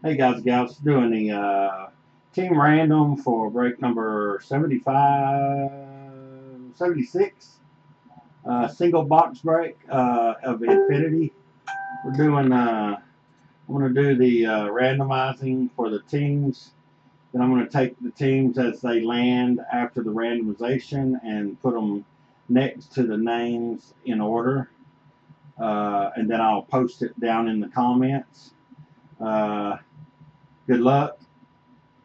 Hey guys gals, doing the uh, team random for break number 75, 76, uh, single box break uh, of Infinity. We're doing, uh, I'm going to do the uh, randomizing for the teams. Then I'm going to take the teams as they land after the randomization and put them next to the names in order. Uh, and then I'll post it down in the comments. Uh, good luck.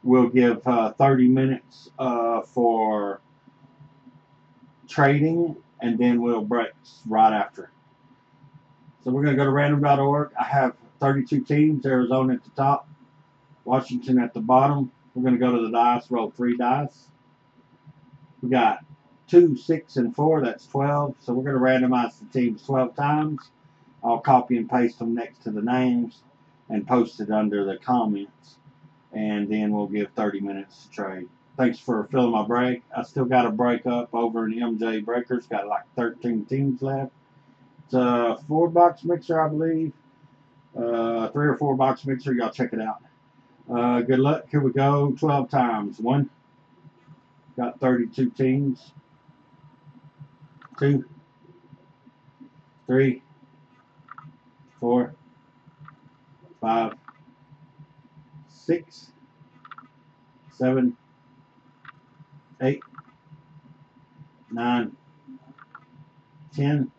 We'll give uh, 30 minutes uh, for trading, and then we'll break right after. So we're going to go to random.org. I have 32 teams, Arizona at the top, Washington at the bottom. We're going to go to the dice, roll three dice. We got 2, 6, and 4. That's 12. So we're going to randomize the teams 12 times. I'll copy and paste them next to the names and post it under the comments. And then we'll give 30 minutes to trade. Thanks for filling my break. I still got a break up over in MJ Breakers. Got like 13 teams left. It's a four box mixer, I believe. Uh, three or four box mixer. Y'all check it out. Uh, good luck. Here we go. 12 times. One. Got 32 teams. Two. Three. Four five, six, seven, eight, nine, ten,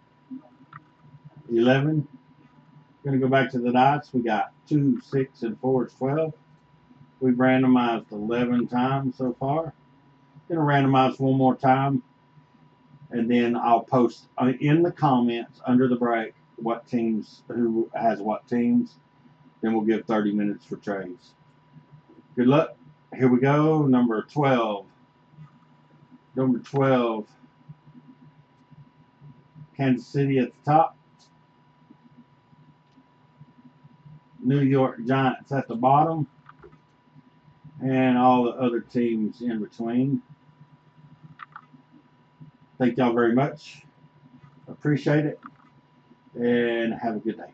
eleven. Going to go back to the dots. We got two, six, and four is twelve. We've randomized eleven times so far. Going to randomize one more time, and then I'll post uh, in the comments under the break what teams who has what teams then we'll give 30 minutes for trades. Good luck. Here we go. Number 12. Number 12. Kansas City at the top. New York Giants at the bottom. And all the other teams in between. Thank y'all very much. Appreciate it. And have a good day.